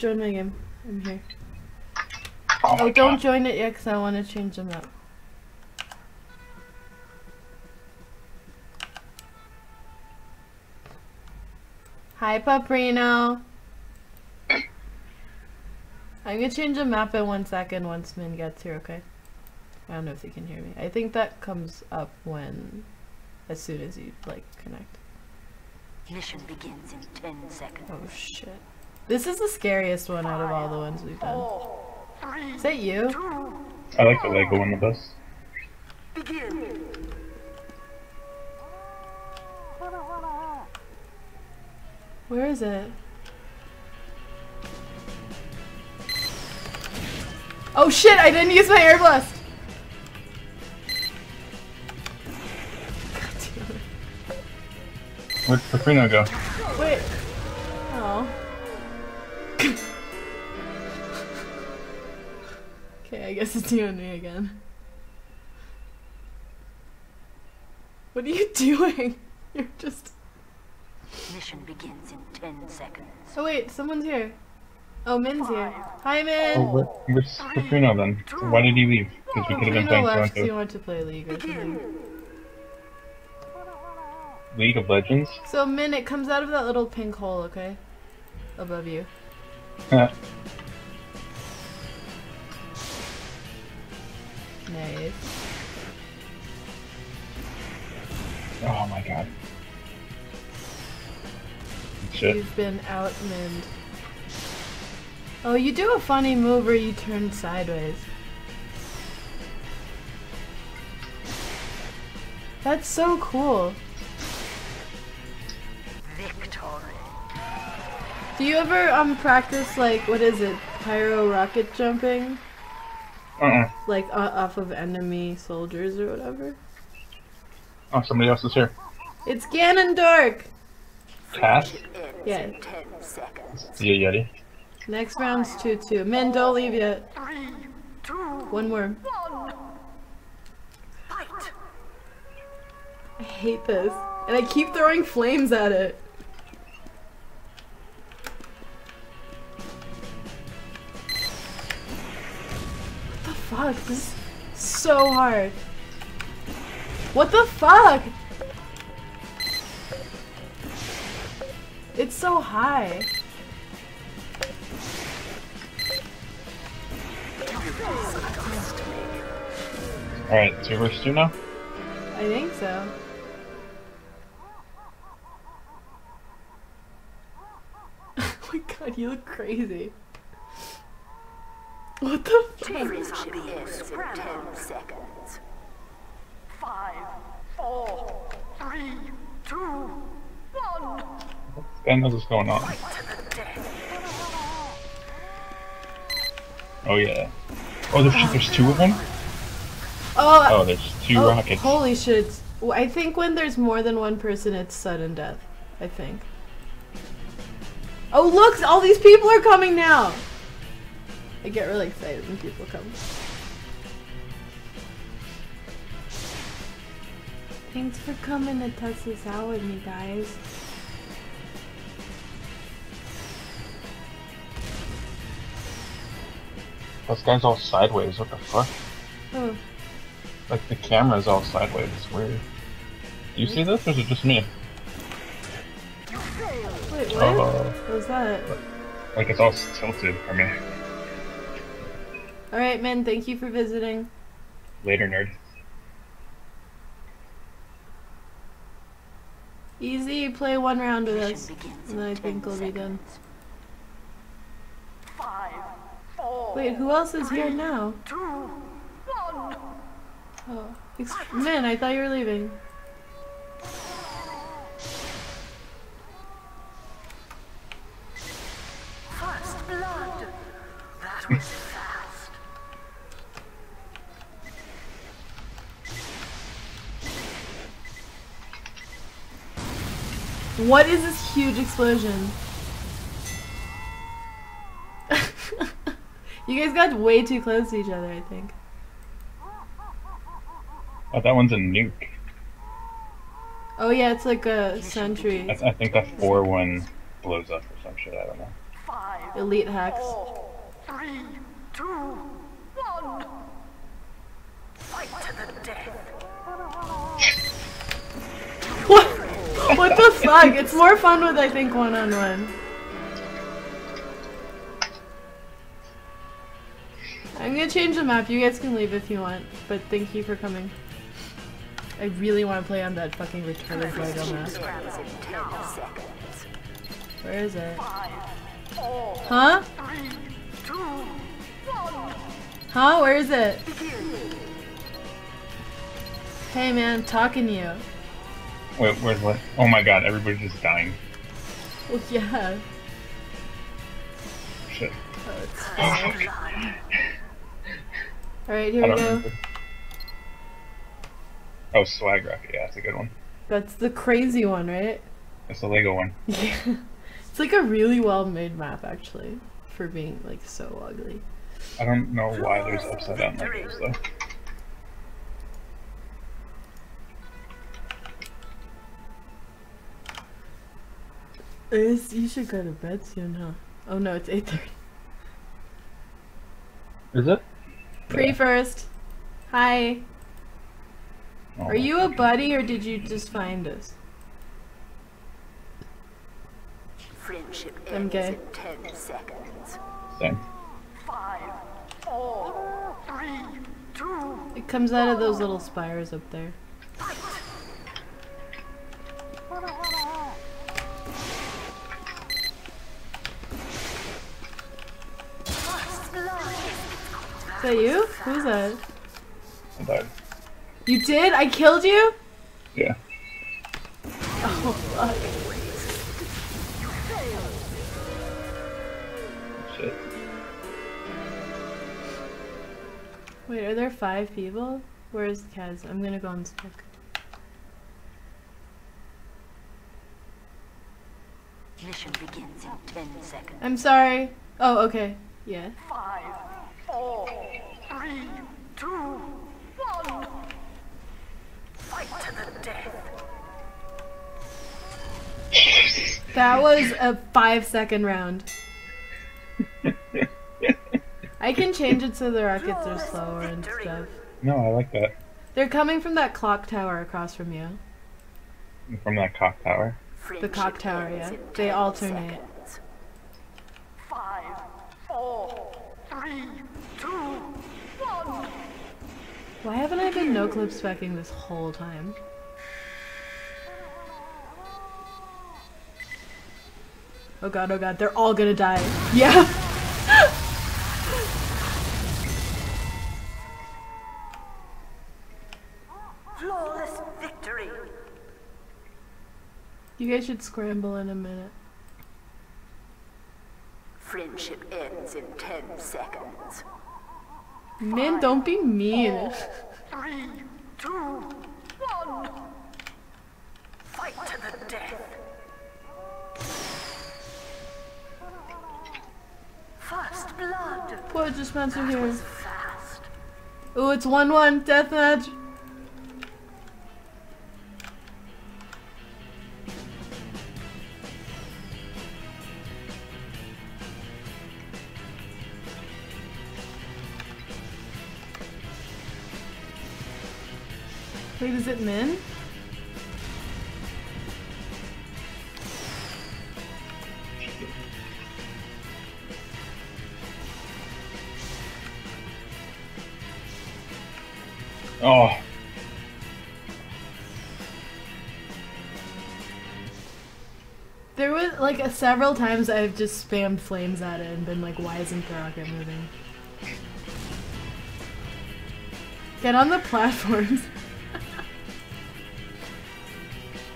Join my game. I'm here. Oh, oh don't God. join it yet because I want to change them up. Hi, Paprino. I'm gonna change the map in one second once Min gets here, okay? I don't know if you can hear me. I think that comes up when, as soon as you, like, connect. Mission begins in 10 seconds. Oh, shit. This is the scariest one out of all the ones we've done. Is that you? I like the Lego one the best. Begin. Where is it? Oh shit, I didn't use my air blast! Where'd Paprino go? I guess it's you and me again. What are you doing? You're just... Mission begins in 10 seconds. Oh wait, someone's here. Oh, Min's here. Hi, Min! Oh, where, where's Paprino then? Why did he leave? Because we could have been playing left so he wanted to play League or something. League of Legends? So, Min, it comes out of that little pink hole, okay? Above you. shit. You've been outminned. Oh, you do a funny move where you turn sideways. That's so cool. Victory. Do you ever um practice like what is it, pyro rocket jumping? Uh uh. Like uh, off of enemy soldiers or whatever. Oh, somebody else is here. It's Ganondorf. Cas? Yeah. Yeah, Yeti. Next round's 2-2. Men, don't leave yet. One more. I hate this. And I keep throwing flames at it. What the fuck? This is so hard. What the fuck? So high. Alright, two versus two now? I think so. oh my god, you look crazy. What the fuck? Ten seconds. Five, four, three, two, one. Guy knows what's going on. Oh yeah. Oh, there's, there's two of them? Oh, oh there's two oh, rockets. Holy shit. I think when there's more than one person, it's sudden death. I think. Oh, look! All these people are coming now! I get really excited when people come. Thanks for coming to test this out with me, guys. This guy's all sideways, what the fuck? Oh. Like the camera's all sideways, it's weird. Do you see this, or is it just me? Wait, what? Uh, what was that? Like it's all tilted for me. Alright, man, thank you for visiting. Later, nerd. Easy, play one round with us, and then I think we'll be done. Five. Wait, who else is here now? Oh, man, I thought you were leaving. First blood. That was fast. What is this huge explosion? You guys got way too close to each other, I think. Oh, that one's a nuke. Oh yeah, it's like a sentry. I, I think that four one blows up or some shit. I don't know. Five, Elite hacks. Three, two, one. Fight to the death. What? What the fuck? It's more fun with I think one on one. I'm gonna change the map. You guys can leave if you want, but thank you for coming. I really want to play on that fucking retarded Lego map. Scraps in ten. Where is it? Huh? Three, two, one. Huh? Where is it? Hey man, I'm talking to you. Wait, where's what? Oh my god, everybody's just dying. Well, yeah. Shit. Oh, it's Oh, Blood. Alright, here I we go. remember. Oh, swag rocket. Yeah, that's a good one. That's the crazy one, right? That's the Lego one. Yeah. It's like a really well made map, actually, for being like so ugly. I don't know why there's upside down Legos though. Is you should go to bed soon, huh? Oh no, it's eight thirty. Is it? Pre Yeah. first. Hi. Oh, Are you a buddy or did you just find us? Friendship I'm ends gay. in ten seconds. Same. Five, four, three, two, It comes out of those little spires up there. Is that you? Who's that? I died. You did? I killed you? Yeah. Oh fuck. Shit. Wait, are there five people? Where's Cas? I'm gonna go on spec. Mission begins in ten seconds. I'm sorry. Oh, okay. Yeah. Five, four, three, two, one. Fight to the death. That was a five second round. I can change it so the rockets are slower and stuff. No, I like that. They're coming from that clock tower across from you. From that cock tower. The cock tower, yeah. They alternate. seconds. Five, four, three, two, one. Why haven't I been no clip specking this whole time? Oh god, oh god, they're all gonna die. Yeah! Flawless victory. You guys should scramble in a minute. Friendship ends in ten seconds. Man, don't be mean. Three, two, one. Fight to the death. First blood. Poor dispenser here. Oh, it's 1 1 deathmatch. Wait, is it Min? Oh, There was like a, several times I've just spammed flames at it and been like, why isn't the rocket moving? Get on the platforms.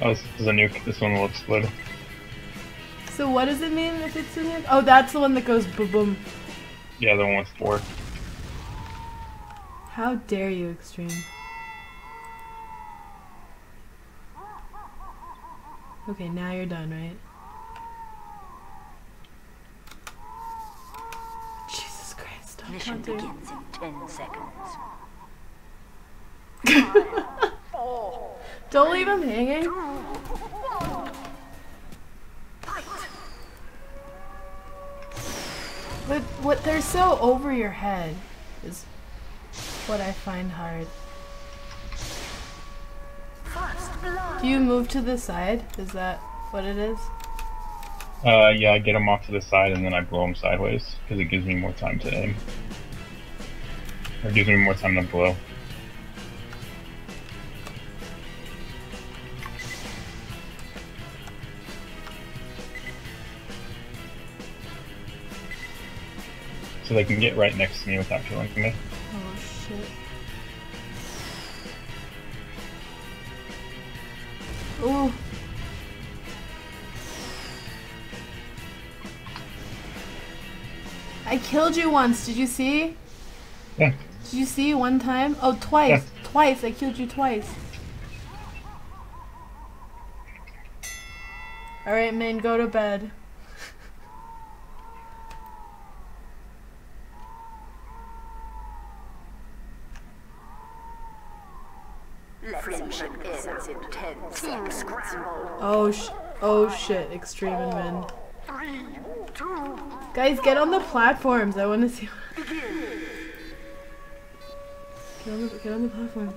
oh this is a nuke. This one will explode. So what does it mean if it's in it? Oh, that's the one that goes boom boom. Yeah, the one with four. How dare you, Xtream? Okay, now you're done, right? Jesus Christ, stop Mission taunting. begins in ten seconds. Don't leave him hanging. But what they're so over your head is what I find hard. Do you move to the side? Is that what it is? Uh, yeah, I get them off to the side and then I blow them sideways because it gives me more time to aim. Or gives me more time to blow. So they can get right next to me without killing me. Oh shit. Ooh. I killed you once, did you see? Yeah. Did you see one time? Oh, twice. Twice. I killed you twice. Alright, man, go to bed. Friendship ends in ten seconds. Scramble. Oh, sh- oh shit, Xtream admin. Three, two, Guys, get on the platforms. I want to see. Get on the get on the platform.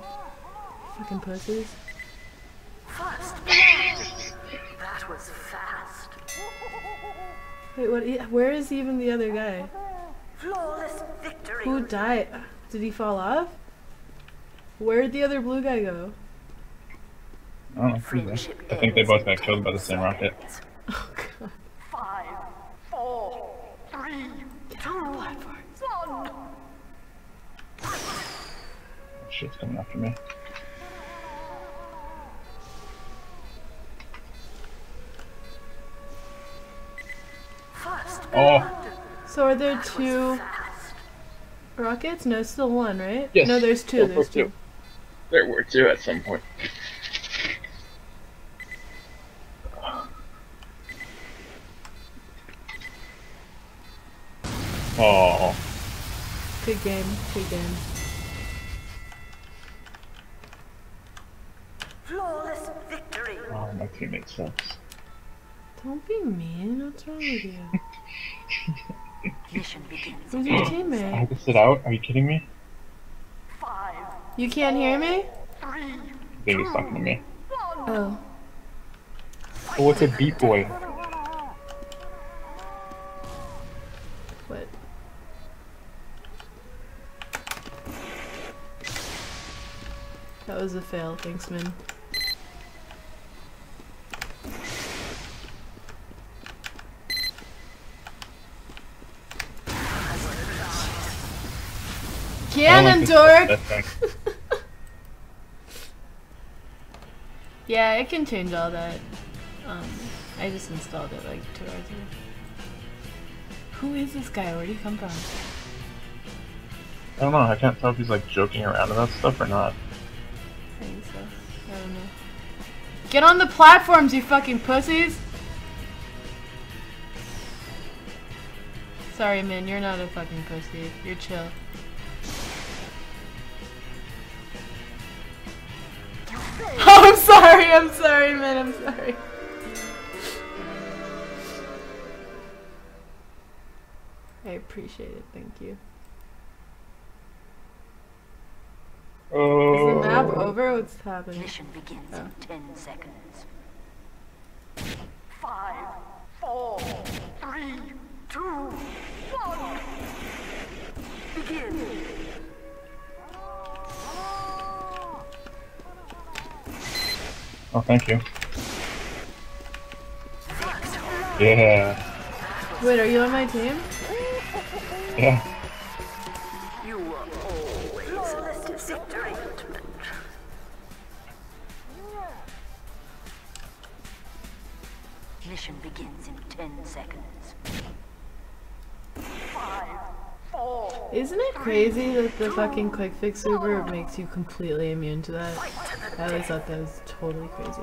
Fucking pussies. first. That was fast. Wait, what? Where is even the other guy? Flawless victory. Who died? Did he fall off? Where'd the other blue guy go? I don't know. who's that? I think they both got killed by the same rocket. seconds. Oh god. Five, four, three, two, one. Shit's coming after me. Oh. So are there two rockets? No, still one, right? Yes. No, there's two. There There's two. two. there were two at some point. Oh, Good game. Good game. Flawless victory. oh, my teammate sucks. Don't be mean. What's wrong with you? Mission begins. Who's your I teammate? had to sit out. Are you kidding me? Five, You can't hear me? three, I think he's talking to me. one. Oh. Oh, what's a beat boy? That was a fail. Thanks, man. Cannon dork! That thing. Yeah, it can change all that. Um, I just installed it like two hours ago. Who is this guy? Where'd he come from? I don't know. I can't tell if he's like joking around about stuff or not. I don't know. Get on the platforms, you fucking pussies! Sorry, man, you're not a fucking pussy. You're chill. Oh, I'm sorry, I'm sorry, man, I'm sorry. I appreciate it, thank you. Oh. Is the map oh. over? What's happening? Mission begins Oh. in ten seconds. Five, four, three, two, one. Begin. Oh, thank you. Yeah. Wait, are you on my team? Yeah. Mission begins in ten seconds. Five, four, Isn't it crazy that the fucking quick fix Uber makes you completely immune to that? I always thought that was totally crazy.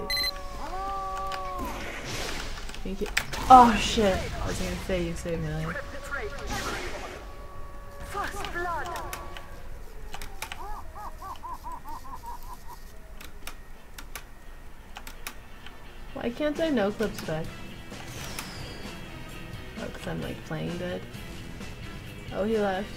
Thank you. Oh shit! I was gonna say you saved first blood. why can't I no clips back? I'm like playing dead. Oh, he left.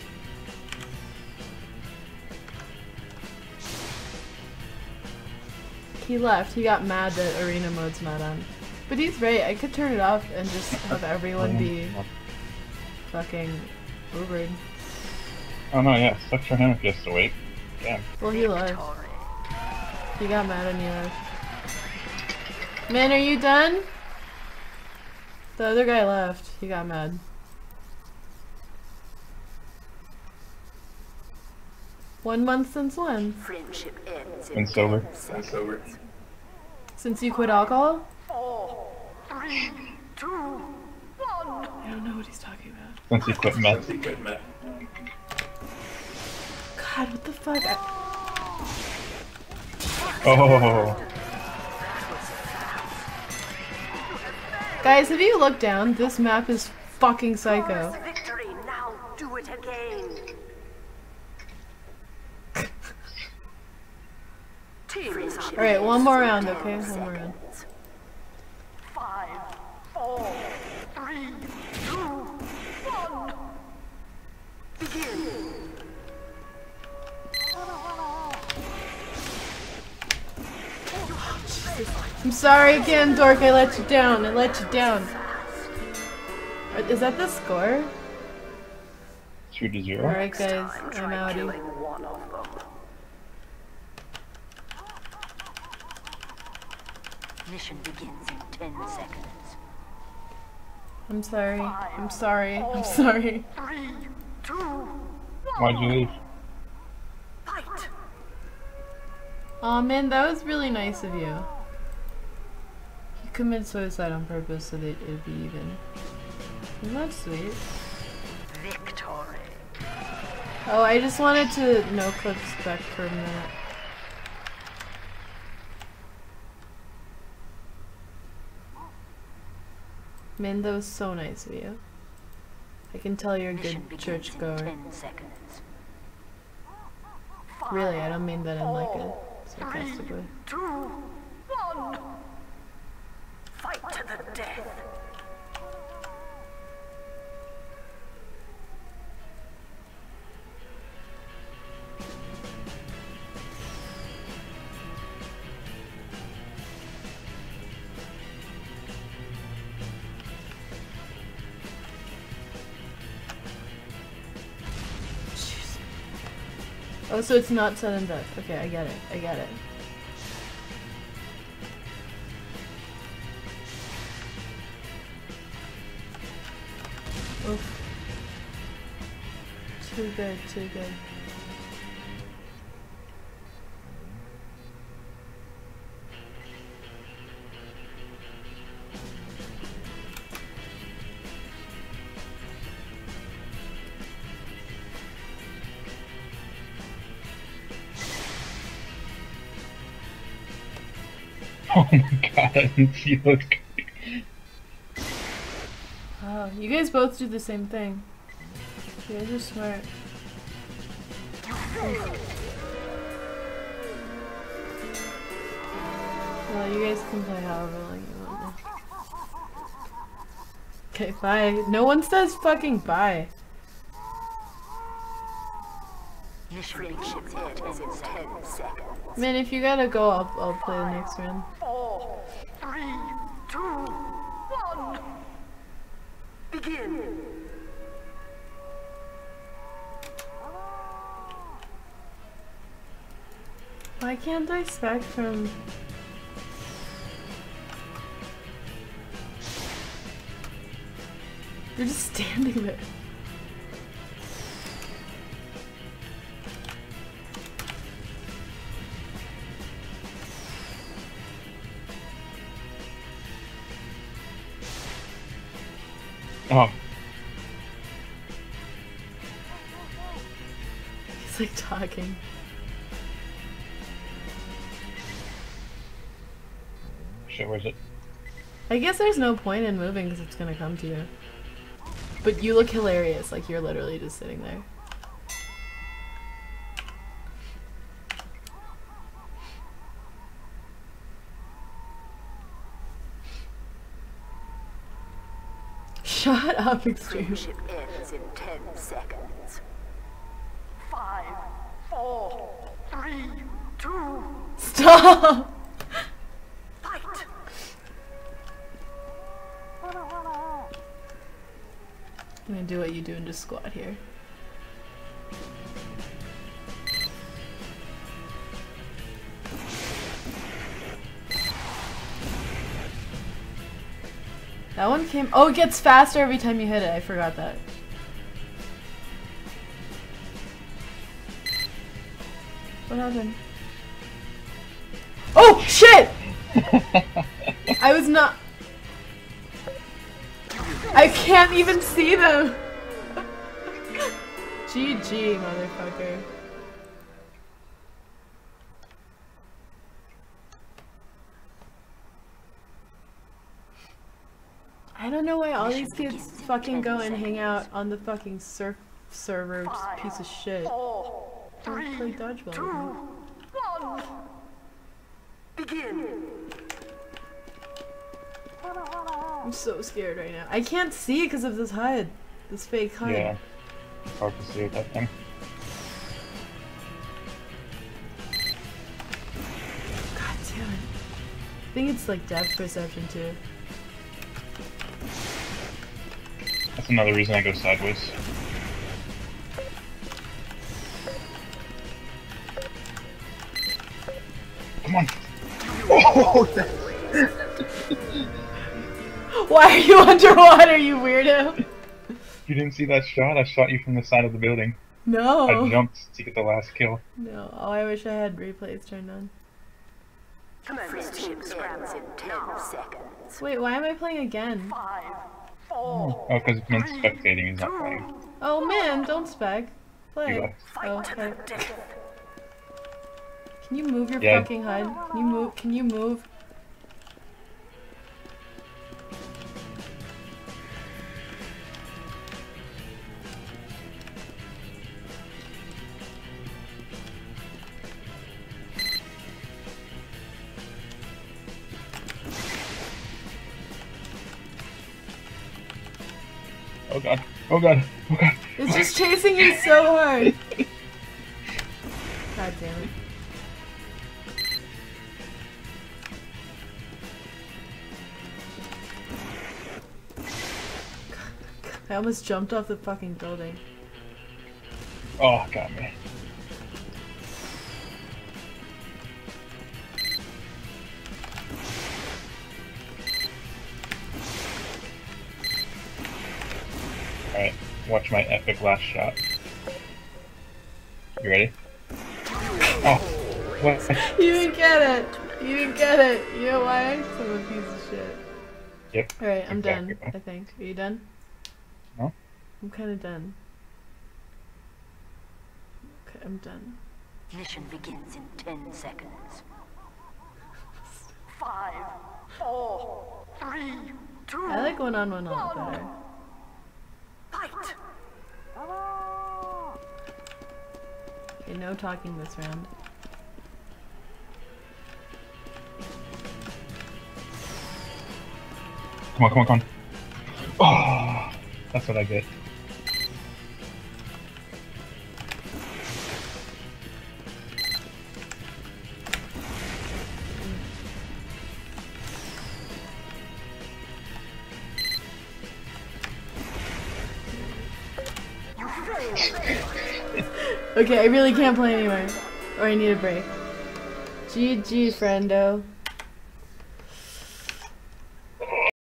He left. He got mad that arena mode's not on. But he's right. I could turn it off and just have everyone um, be fucking Ubered. Oh no, yeah, sucks for him if he has to wait. Yeah. Well, he left. He got mad and he left. Man, are you done? The other guy left. He got mad. One month since when? Friendship ends in And sober. 10 seconds. Since you quit alcohol? Four, three, two, one. I don't know what he's talking about. Since he quit meth. God, what the fuck? I- Oh, Guys, have you looked down? This map is fucking psycho. Victory. Now do it again. Alright, one more round, okay? One more round. Five, four, three, two, one. Begin. I'm sorry again, Dork. I let you down. I let you down. Uh, Is that the score? two to zero. Alright, guys. I'm try outie. killing one of them. Mission begins in 10 seconds. I'm sorry. I'm sorry. I'm sorry. Three, two, Why'd you leave? fight. Aw man, that was really nice of you. You committed suicide on purpose so that it'd be even. Isn't that sweet? Victory. Oh, I just wanted to no clip spec for a minute. Man, that was so nice of you. I can tell you're a good begins church in goer. Really, I don't mean that in like a sarcastic way. The death. Oh, so it's not sudden death. Okay, I get it. I get it. Good, too good. Oh my god, I didn't see those. Oh, you guys both do the same thing. You guys are smart. Well, you guys can play however long you want. Okay, bye. No one says fucking bye. Mission begins in 10 seconds. Man, if you gotta go, I'll, I'll play the next round. Four, three, two, one. Begin. Why can't I spec from... You're just standing there. Oh, He's like talking. Shit, where's it? I guess there's no point in moving because it's gonna come to you. But you look hilarious, like you're literally just sitting there. Shut up, Xtream. Friendship ends in ten seconds. Five, four, three, two, Stop! I'm gonna do what you do and just squat here. That one came- oh, it gets faster every time you hit it. I forgot that. What happened? Oh, shit! I was not- I can't even see them. GG, motherfucker. I don't know why all these kids fucking go and hang out on the fucking surf server, just piece of shit. Four, Don't play dodgeball. with one. Begin. I'm so scared right now. I can't see it because of this HUD. This fake HUD. Yeah. It's hard to see with that thing. God damn it. I think it's like depth perception too. That's another reason I go sideways. Come on. Oh, underwater, you weirdo? you didn't see that shot? I shot you from the side of the building. No. I jumped to get the last kill. No. Oh, I wish I had replays turned on. Friendship ends in ten seconds. Wait, why am I playing again? Five, four, Oh, because Mint spectating is not playing. Oh man, don't spec. Play. Oh, okay. Can you move your Yeah. fucking HUD? Can you move? Can you move? Oh god. Oh god. It's just chasing you so hard. God damn it. I almost jumped off the fucking building. Oh, got me. Watch my epic last shot. You ready? Oh, what? You didn't get it. You didn't get it. You know why? I'm a piece of shit. Yep. Alright, I'm exactly. done. I think. Are you done? No. I'm kind of done. Okay, I'm done. Mission begins in ten seconds. Five, four, three, two, I like one on one on better. fight! Okay, no talking this round. Come on, come on, come on. Oh, that's what I get. Okay, I really can't play anymore. Or I need a break. GG, friendo.